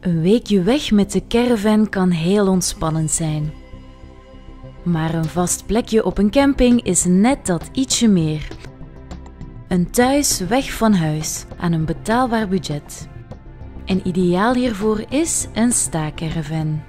Een weekje weg met de caravan kan heel ontspannend zijn. Maar een vast plekje op een camping is net dat ietsje meer. Een thuis weg van huis aan een betaalbaar budget. En ideaal hiervoor is een staakcaravan.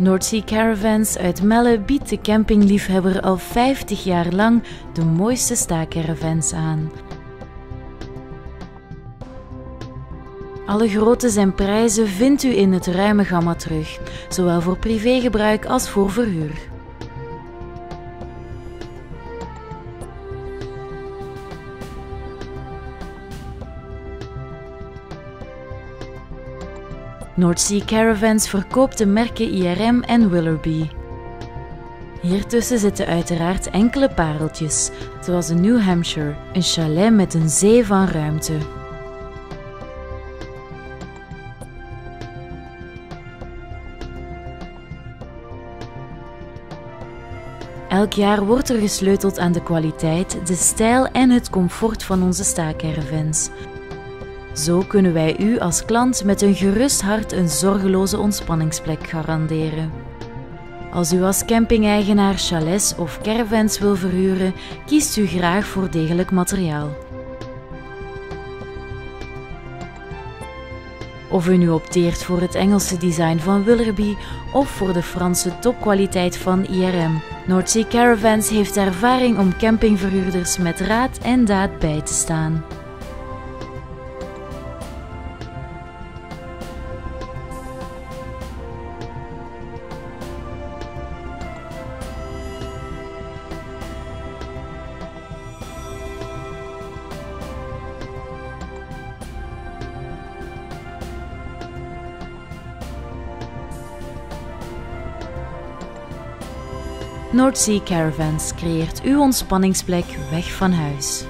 Noordsea Caravans uit Melle biedt de campingliefhebber al 50 jaar lang de mooiste staakcaravans aan. Alle groottes en prijzen vindt u in het ruime gamma terug, zowel voor privégebruik als voor verhuur. Noordsea Caravans verkoopt de merken IRM en Willerby. Hiertussen zitten uiteraard enkele pareltjes, zoals de New Hampshire, een chalet met een zee van ruimte. Elk jaar wordt er gesleuteld aan de kwaliteit, de stijl en het comfort van onze staakcaravans. Zo kunnen wij u als klant met een gerust hart een zorgeloze ontspanningsplek garanderen. Als u als camping-eigenaar chalets of caravans wil verhuren, kiest u graag voor degelijk materiaal. Of u nu opteert voor het Engelse design van Willerby of voor de Franse topkwaliteit van IRM, Noordzee Caravans heeft ervaring om campingverhuurders met raad en daad bij te staan. Noordsea Caravans creëert uw ontspanningsplek weg van huis.